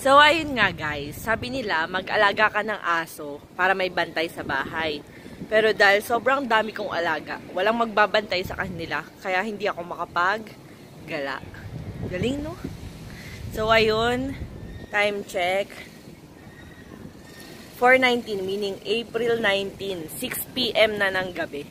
So, ayun nga guys. Sabi nila, mag-alaga ka ng aso para may bantay sa bahay. Pero dahil sobrang dami kong alaga, walang magbabantay sa kanila. Kaya hindi ako makapag-gala. Galing, no? So, ayun. Time check. 4.19, meaning April 19. 6 p.m. na ng gabi.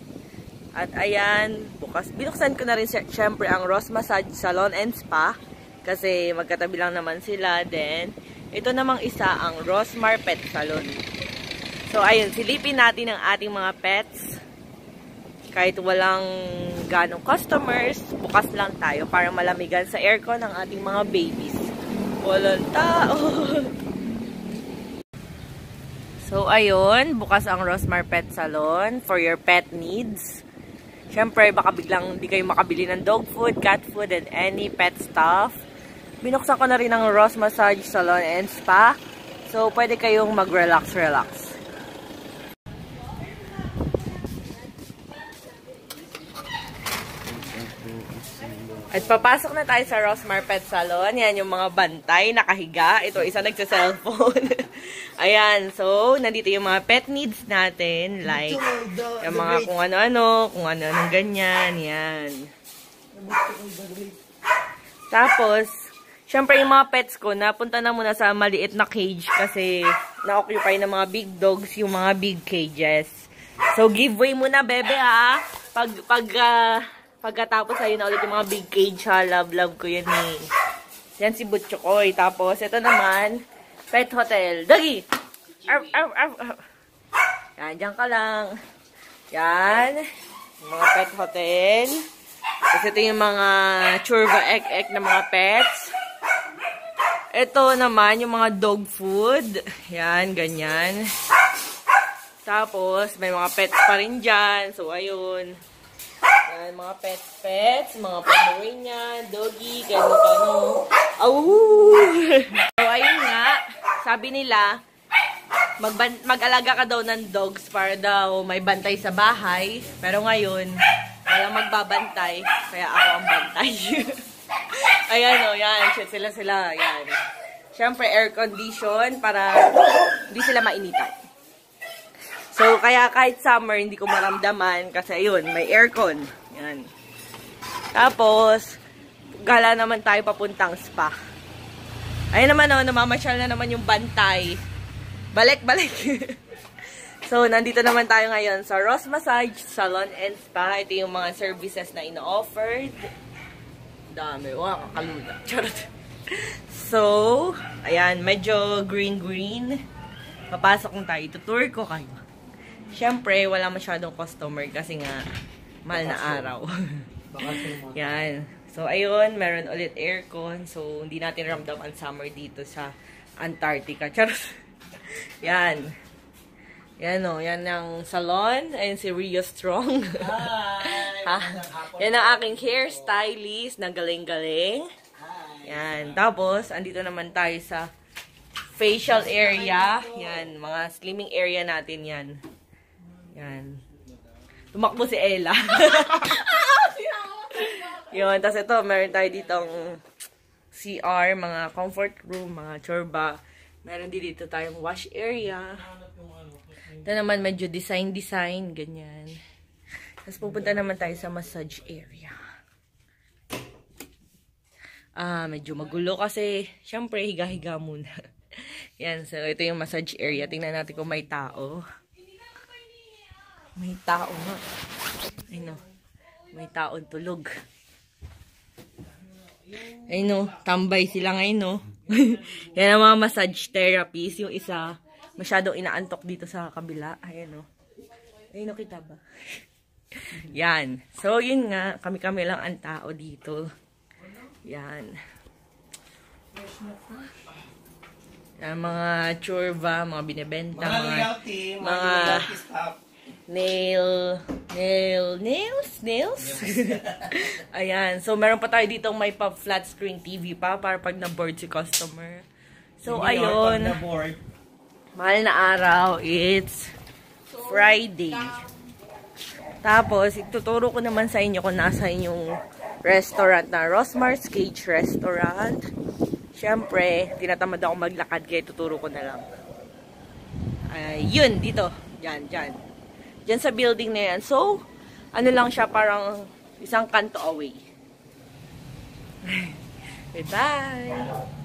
At ayan, bukas. Binuksan ko na rin syempre ang Rose Massage Salon and Spa. Kasi magkatabi lang naman sila. Then, ito namang isa ang Rosmar Pet Salon. So, ayun, silipin natin ang ating mga pets. Kahit walang ganong customers, bukas lang tayo para malamigan sa aircon ang ating mga babies. Walang tao. so, ayun, bukas ang Rosmar Pet Salon for your pet needs. Siyempre, baka biglang hindi kayo makabili ng dog food, cat food, and any pet stuff. Binuksan ko na rin ang Ross Massage Salon and Spa. So, pwede kayong mag-relax-relax. At papasok na tayo sa Rosmar Pet Salon. Yan yung mga bantay, nakahiga. Ito, isa nagsa-cellphone. Ayan, so, nandito yung mga pet needs natin. Like, yung mga kung ano-ano, kung ano-anong ganyan. Yan. Tapos, syempre yung mga pets ko, napunta na muna sa maliit na cage kasi na-occupy ng mga big dogs yung mga big cages. So, giveaway muna, bebe, ha? Pag, pag, uh, Pagkatapos, ayun na ulit yung mga big cage ha. Love, love ko yun eh. Yan si Butchokoy. Tapos, ito naman, pet hotel. Dagi! Arf, arf, arf, arf. Yan, dyan ka lang. Yan. Mga pet hotel. Tapos ito yung mga churva ek-ek na mga pets. Ito naman, yung mga dog food. Yan, ganyan. Tapos, may mga pets pa rin dyan. So, ayun. Yan, mga pets, pets, mga Pomeranian, doggy, kano-kano. Awoo! so, ayun nga, sabi nila, mag-alaga ka daw ng dogs para daw may bantay sa bahay. Pero ngayon, walang magbabantay, kaya ako ang bantay. Ayan o, oh, yan, sila sila, yan. Siyempre, air condition para hindi sila mainitan. So, kaya kahit summer, hindi ko maramdaman kasi ayun, may aircon. Yan. Tapos, gala naman tayo papuntang spa. Ayun naman oh, namamasyal na naman yung bantay. Balik, balik. so, nandito naman tayo ngayon sa Ross Massage Salon and Spa. Ito yung mga services na ino-offered. Dami. Wow, kakalula. Charot. So, ayan, medyo green-green. Papasok kong tayo. Tutur ko kayo. Siyempre, wala masyadong customer kasi nga, mahal na araw. Yan. So, ayun, meron ulit aircon. So, hindi natin ramdam ang summer dito sa Antarctica. Charot. yan. Yan o, yan ang salon. Ayun si Rio Strong. Ha? Yan ang aking hairstylist na galing-galing. Yan. Tapos, andito naman tayo sa facial area. Yan, mga slimming area natin yan. Yan. Tumakbo si Ella. Yun. Tapos ito, meron tayo ditong CR, mga comfort room, mga chorba. Meron din dito tayong wash area. Ito naman medyo design-design, ganyan. Tapos pupunta naman tayo sa massage area. Ah, medyo magulo kasi, syempre, higa-higa muna. Yan, so ito yung massage area. Tingnan natin kung may tao. May tao nga. Ay no. May taon tulog. Ay no. Tambay sila ngayon no. Yan ang mga massage therapies. Yung isa, masyadong inaantok dito sa kabila. Ayan no. Ay no, kita ba? Yan. So, yun nga. Kami-kami lang ang tao dito. Yan. Yan, mga churva, mga binibenta, mga, mga, mga nail, nail, nails, nails. Ayan. So, meron pa tayo dito may pa flat screen TV pa para pag na-board si customer. So, Hindi ayun. Mahal na araw. It's Friday. Tapos, ituturo ko naman sa inyo kung nasa inyong restaurant na Rosmar's Cage Restaurant. Siyempre, tinatamad ako maglakad kaya tuturo ko na lang. Ay, yun, dito. Diyan, diyan. Diyan sa building na yan. So, ano lang siya, parang isang kanto away. Goodbye!